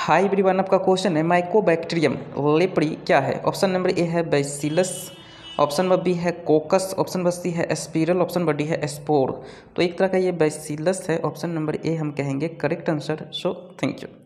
High everyone आपका question है mycobacterium leprae क्या है? ऑप्शन नंबर ए है बैसिलस ऑप्शन नंबर बी है कोकस ऑप्शन नंबर सी है एस्पिरल ऑप्शन नंबर डी है स्पोर तो एक तरह का ये बैसिलस है ऑप्शन नंबर ए हम कहेंगे correct answer so thank you